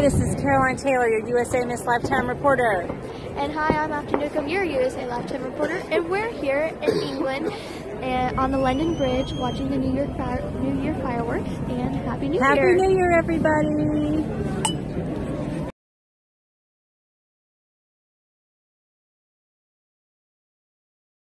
This is Caroline Taylor, your USA Miss Lifetime reporter. And hi, I'm Afton Newcomb, your USA Lifetime reporter, and we're here in England and on the London Bridge watching the New Year, fire, New Year fireworks. And Happy New Happy Year! New Year, everybody!